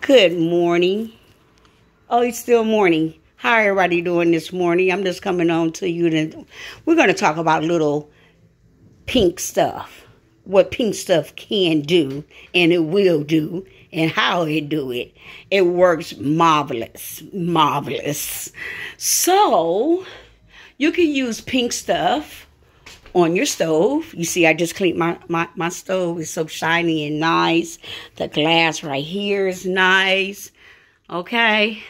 Good morning. Oh, it's still morning. How are everybody doing this morning? I'm just coming on to you. To, we're going to talk about little pink stuff. What pink stuff can do and it will do and how it do it. It works marvelous. Marvelous. So, you can use pink stuff on your stove. You see, I just cleaned my, my, my stove. It's so shiny and nice. The glass right here is nice. Okay.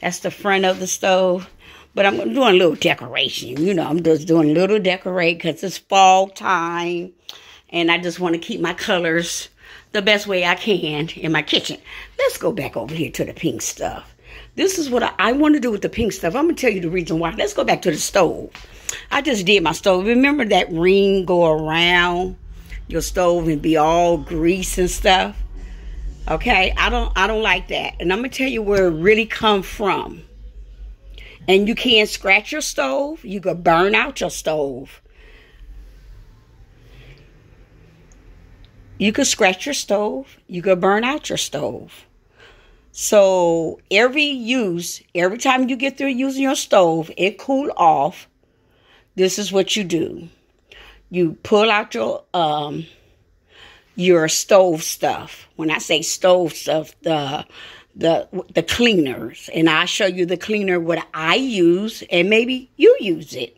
That's the front of the stove. But I'm doing a little decoration. You know, I'm just doing a little decorate because it's fall time. And I just want to keep my colors the best way I can in my kitchen. Let's go back over here to the pink stuff. This is what I, I want to do with the pink stuff. I'm going to tell you the reason why. Let's go back to the stove. I just did my stove. Remember that ring go around your stove and be all grease and stuff? Okay, I don't I don't like that. And I'm gonna tell you where it really come from. And you can't scratch your stove, you could burn out your stove. You could scratch your stove, you could burn out your stove. So every use, every time you get through using your stove, it cool off this is what you do. You pull out your um your stove stuff. When I say stove stuff, the the the cleaners, and I show you the cleaner what I use, and maybe you use it.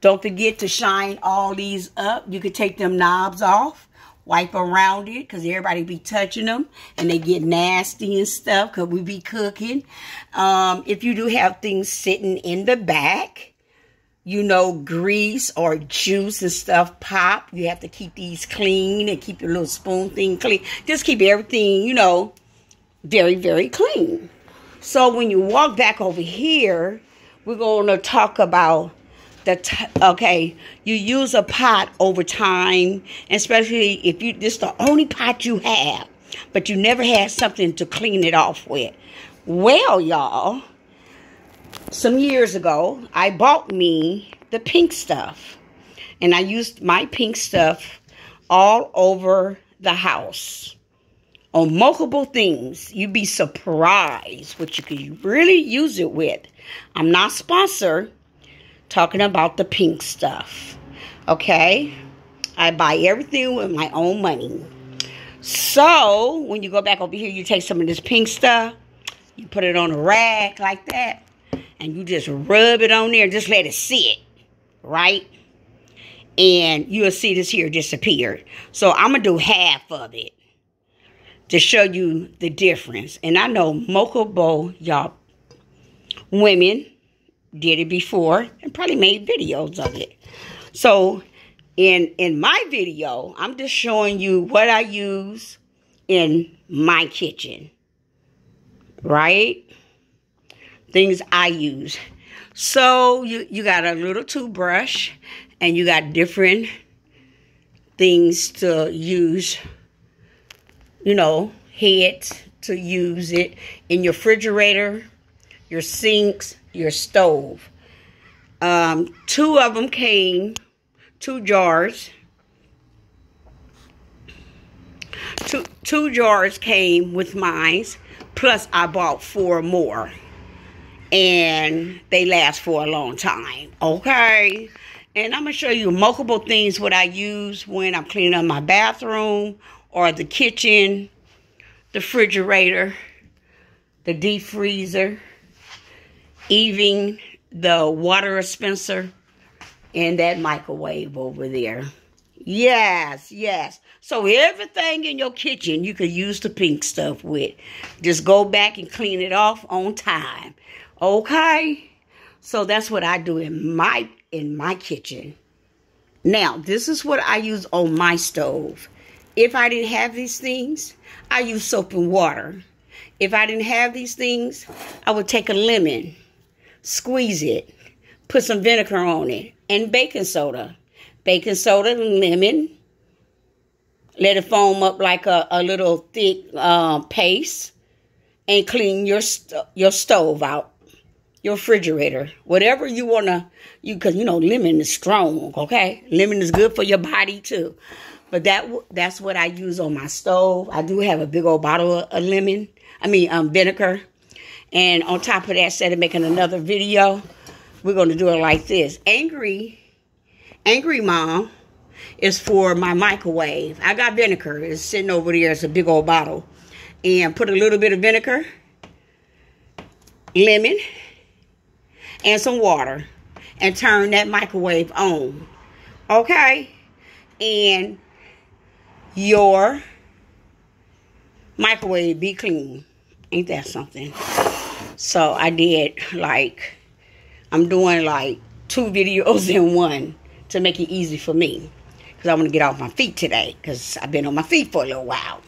Don't forget to shine all these up. You could take them knobs off, wipe around it, because everybody be touching them, and they get nasty and stuff, because we be cooking. Um, if you do have things sitting in the back, you know, grease or juice and stuff pop. You have to keep these clean and keep your little spoon thing clean. Just keep everything, you know, very, very clean. So when you walk back over here, we're going to talk about the, okay, you use a pot over time, especially if you, this is the only pot you have, but you never had something to clean it off with. Well, y'all, some years ago, I bought me the pink stuff. And I used my pink stuff all over the house on multiple things. You'd be surprised what you could really use it with. I'm not sponsored talking about the pink stuff. Okay? I buy everything with my own money. So, when you go back over here, you take some of this pink stuff, you put it on a rag like that, and you just rub it on there, just let it sit, right? And you'll see this here disappear. So I'm going to do half of it to show you the difference. And I know Mocha Bowl, y'all women did it before and probably made videos of it. So in in my video, I'm just showing you what I use in my kitchen. Right? Things I use. So you, you got a little toothbrush and you got different things to use, you know, heads to use it in your refrigerator, your sinks, your stove. Um, two of them came, two jars. Two, two jars came with mine, plus I bought four more and they last for a long time. Okay. And I'm going to show you multiple things what I use when I'm cleaning up my bathroom or the kitchen, the refrigerator, the deep freezer, even the water dispenser, and that microwave over there. Yes, yes. So everything in your kitchen you could use the pink stuff with. Just go back and clean it off on time. Okay? So that's what I do in my in my kitchen. Now, this is what I use on my stove. If I didn't have these things, I use soap and water. If I didn't have these things, I would take a lemon, squeeze it, put some vinegar on it, and baking soda. Baking soda, and lemon, let it foam up like a, a little thick uh, paste, and clean your, st- your stove out your refrigerator, whatever you want to, you because you know lemon is strong. Okay, lemon is good for your body too. But that that's what I use on my stove. I do have a big old bottle of, of lemon. I mean um, vinegar. And on top of that, instead of making another video, we're going to do it like this. Angry, Angry Mom is for my microwave. I got vinegar. It's sitting over there. It's a big old bottle. And put a little bit of vinegar, lemon, and some water. And turn that microwave on. Okay? And your microwave be clean. Ain't that something? So I did like, I'm doing like two videos in one to make it easy for me. Because I want to get off my feet today. Because I've been on my feet for a little while.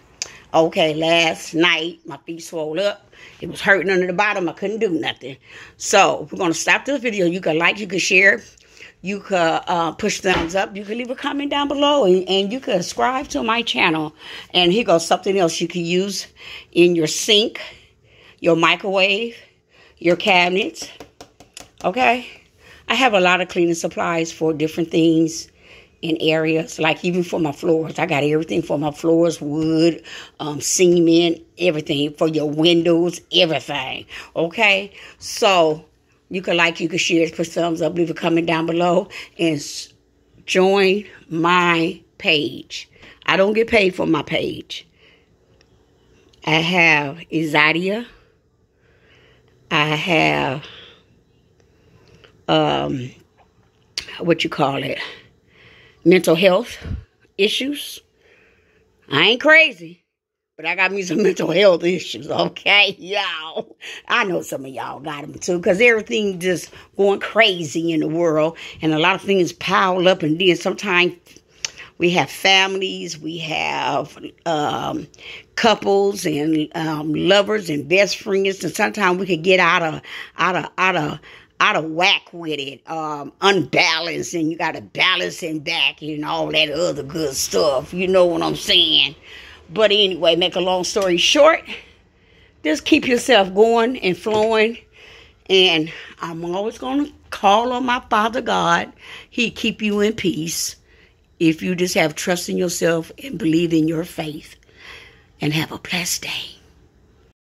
Okay, last night my feet swelled up. It was hurting under the bottom. I couldn't do nothing. So we're going to stop this video. You can like, you can share, you could uh, push thumbs up. You can leave a comment down below, and, and you can subscribe to my channel. And here goes something else you can use in your sink, your microwave, your cabinets. Okay? I have a lot of cleaning supplies for different things in areas, like even for my floors. I got everything for my floors, wood, um, cement, everything for your windows, everything. Okay? So you can like, you can share, put thumbs up, leave a comment down below, and join my page. I don't get paid for my page. I have Izadia. I have um what you call it mental health issues. I ain't crazy. But I got me some mental health issues, okay, y'all. I know some of y'all got them too, because everything just going crazy in the world, and a lot of things pile up, and then sometimes we have families, we have um, couples and um, lovers and best friends, and sometimes we could get out of out of out of out of whack with it, um, unbalanced, and you got to balance it back and all that other good stuff. You know what I'm saying? But anyway, make a long story short, just keep yourself going and flowing. And I'm always going to call on my Father God. He keep you in peace if you just have trust in yourself and believe in your faith. And have a blessed day.